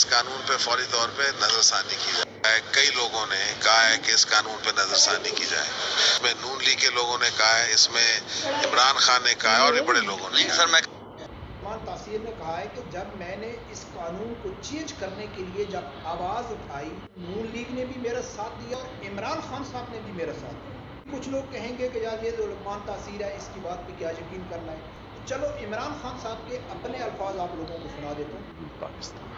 اس قانون پہ فوری طور پہ نظر ثانی کی جائے۔ کئی لوگوں نے کہا ہے کہ اس قانون پہ نظر ثانی کی جائے۔ اس میں نون لیگ کے لوگوں نے کہا ہے اس میں عمران خان نے کہا ہے اور بھی بڑے لوگوں نے سر میں تاثیر نے کہا ہے کہ جب میں نے اس قانون کو چینج کرنے کے لیے جب آواز اٹھائی نون لیگ نے بھی میرا ساتھ دیا اور عمران خان صاحب نے بھی میرا ساتھ دیا۔ کچھ لوگ کہیں گے کہ یار یہ جو عثمان تاثیر ہے اس کی بات پہ کیا یقین کرنا ہے؟ چلو عمران خان صاحب کے اپنے الفاظ آپ لوگوں کو سنا دیتا ہوں Pakistan.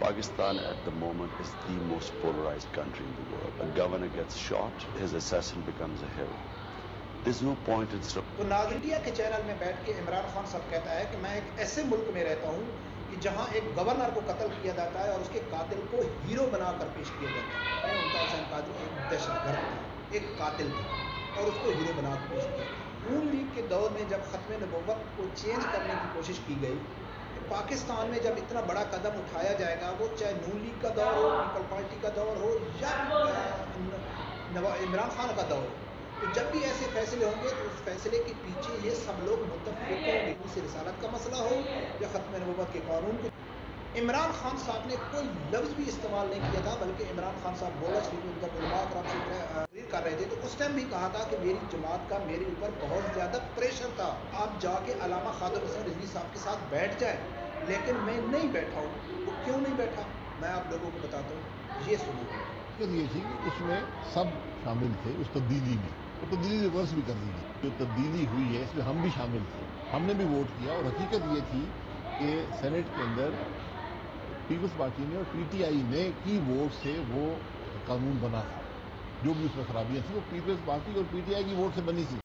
Pakistan at the moment is the most polarized country in the world. A governor gets shot, his assassin becomes a hero. There's no point in. تو ناظر انڈیا کے چینل میں بیٹھ کے عمران خان صاحب کہتا ہے کہ میں ایک ایسے ملک میں رہتا ہوں کہ جہاں ایک گورنر کو قتل کیا جاتا ہے اور اس کے قاتل کو ہیرو بنا کر پیش کیا جاتا ہے ممتاز حسین قادری ایک دہشت گرد تھا ایک قاتل تھا اور اس کو ہیرو بنا کر پیش کیا نون لیگ کے دور میں جب ختم نبوت کو چینج کرنے کی کوشش کی گئی کہ پاکستان میں جب اتنا بڑا قدم اٹھایا جائے گا، وہ چاہے نون لیگ کا دور ہو پیپل پارٹی کا دور ہو، یا عمران خان کا دور ہو۔ تو جب بھی ایسے فیصلے ہوں گے، تو اس فیصلے کے پیچھے یہ سب لوگ متفق ہوں گے۔ اسے رسالت کا مسئلہ ہو یا ختم نبوت کے قانون کو عمران خان صاحب نے کوئی لفظ بھی استعمال نہیں کیا تھا، بلکہ عمران خان صاحب بولا شریف میں جب علماء کرام سے تقریر کر رہے تھے۔ تو اس ٹائم بھی کہا تھا کہ میری جماعت کا میرے اوپر بہت زیادہ پریشر تھا۔ آپ جا کے علامہ خادم حسین رضوی صاحب کے ساتھ بیٹھ جائیں۔ لیکن میں نہیں بیٹھا ہوں۔ وہ کیوں نہیں بیٹھا؟ میں آپ لوگوں کو بتاتا ہوں۔ یہ سنو یہ تھی کہ اس میں سب شامل تھے، اس تبدیلی میں۔ وہ تبدیلی ریورس بھی کر دی گئی۔ جو تبدیلی ہوئی ہے، اس میں ہم بھی شامل تھے۔ ہم نے بھی ووٹ کیا اور حقیقت یہ تھی کہ سینٹ کے اندر پیپلز پارٹی نے اور پی ٹی آئی نے کی ووٹ سے وہ قانون بنا تھا، جو بھی اس میں خرابیاں تھیں، وہ پیپلز پارٹی اور پی ٹی آئی کی ووٹ سے بنی تھی۔